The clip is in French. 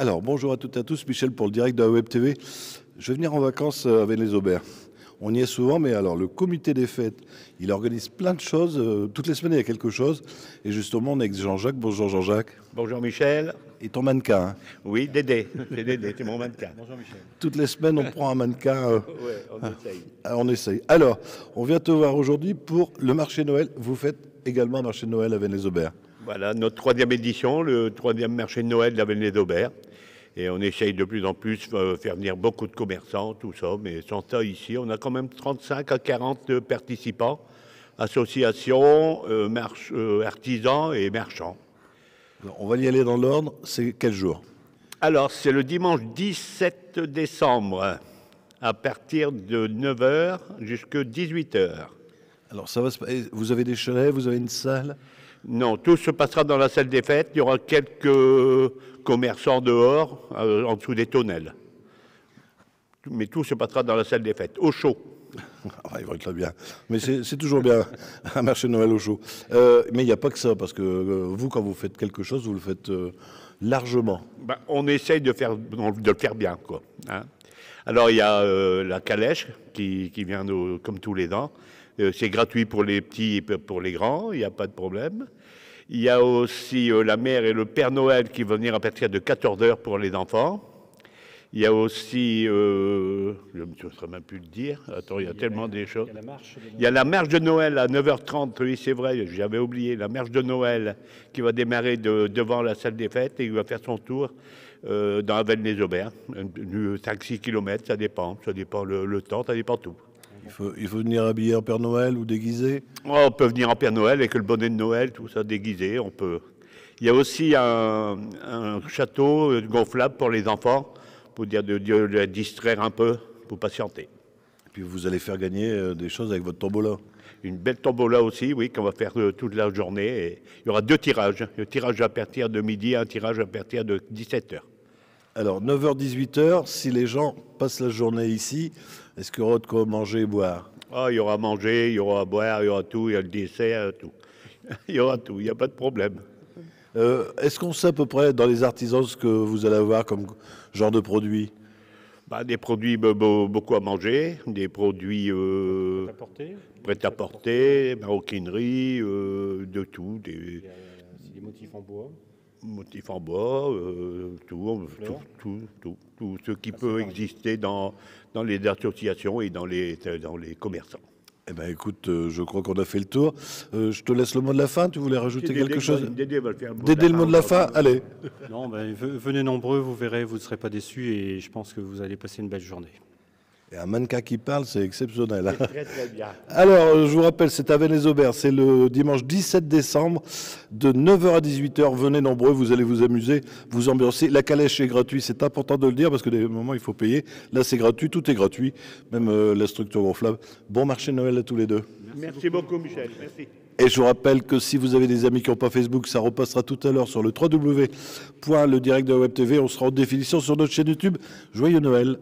Alors, bonjour à toutes et à tous, Michel pour le direct de la Web TV. Je vais venir en vacances euh, avec les Aubert. On y est souvent, mais alors le comité des fêtes, il organise plein de choses. euh, toutes les semaines, il y a quelque chose. Et justement, on est avec Jean-Jacques. Bonjour Jean-Jacques. Bonjour Michel. Et ton mannequin. hein. Oui, Dédé. C'est Dédé, c'est mon mannequin. Bonjour Michel. Toutes les semaines, on prend un mannequin. euh, Oui, on essaye. ah, on essaye. Alors, on vient te voir aujourd'hui pour le marché Noël. Vous faites également un marché de Noël avec les Aubert. Voilà, notre troisième édition, le troisième marché de Noël de l'avenue d'Aubert. Et on essaye de plus en plus de faire venir beaucoup de commerçants, tout ça. Mais sans ça, ici, on a quand même 35 à 40 participants, associations, euh, euh, artisans et marchands. Alors, on va y aller dans l'ordre. C'est quel jour? Alors, c'est le dimanche 17 décembre, à partir de 9h jusqu'à 18h. Alors, ça va se... eh, Vous avez des chalets, vous avez une salle? Non, tout se passera dans la salle des fêtes. Il y aura quelques commerçants dehors, euh, en dessous des tonnelles. Mais tout se passera dans la salle des fêtes, au chaud. Ah, il va bien. Mais c'est toujours bien, un marché de Noël au chaud. Euh, mais il n'y a pas que ça, parce que euh, vous, quand vous faites quelque chose, vous le faites largement. Ben, on essaye de, faire, de le faire bien. Quoi, hein. Alors, il y a la calèche qui, qui vient de- comme tous les ans. Euh, c'est gratuit pour les petits et pour les grands, il n'y a pas de problème. Il y a aussi euh, la mère et le Père Noël qui vont venir à partir de 14h pour les enfants. Il y a aussi, euh, je ne saurais même plus le dire, attends, il y a tellement des choses. Il y a la marche de Noël à 9h30, oui c'est vrai, j'avais oublié, la marche de Noël qui va démarrer de- devant la salle des fêtes et il va faire son tour euh, dans la vallée des Auberts, 5-6 km, ça dépend, ça dépend le, le temps, ça dépend tout. Il faut, il faut venir habillé en Père Noël ou déguisé. Oh, on peut venir en Père Noël avec le bonnet de Noël, tout ça déguisé, on peut. Il y a aussi un, un château gonflable pour les enfants, pour dire de, de les distraire un peu, pour patienter. Et puis vous allez faire gagner euh, des choses avec votre tombola. Une belle tombola aussi, oui, qu'on va faire euh, toute la journée. Et il y aura deux tirages. Un tirage à partir de midi, un tirage à partir de 17h. Alors, 9h-18h, si les gens passent la journée ici, est-ce qu'il y aura de quoi manger et boire? Ah, il y aura à manger, il y aura à boire, il y aura tout, il y a le dessert, tout. Il y aura tout, il n'y a pas de problème. Euh, Est-ce qu'on sait à peu près dans les artisans ce que vous allez avoir comme genre de produit? Bah, des produits be- be- beaucoup à manger, des produits euh, apporter. prêts à porter, maroquinerie, euh, de tout, des C'est des motifs en bois. Motifs en bois, euh, tout, tout, tout, tout, tout ce qui peut exister dans, dans les associations et dans les, dans les commerçants. Eh bien, écoute, euh, je crois qu'on a fait le tour. Euh, je te laisse le mot de la fin. Tu voulais rajouter quelque chose Dédé va le faire. Dédé, le mot de la fin Allez. Non, ben, ve- venez nombreux, vous verrez, vous ne serez pas déçus et je pense que vous allez passer une belle journée. Et un mannequin qui parle, c'est exceptionnel. Très très bien. Alors, euh, je vous rappelle, c'est à Venez-Aubert, c'est le dimanche 17 décembre, de 9h à 18h. Venez nombreux, vous allez vous amuser, vous ambiancer. La calèche est gratuite, c'est important de le dire parce que des moments il faut payer. Là, c'est gratuit, tout est gratuit, même euh, la structure gonflable. Bon marché de Noël à tous les deux. Merci beaucoup, Michel. Merci. Et je vous rappelle que si vous avez des amis qui n'ont pas Facebook, ça repassera tout à l'heure sur le www.ledirect de la Web TV. On sera en définition sur notre chaîne YouTube. Joyeux Noël.